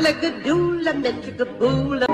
Malagadoola, Metricaboula.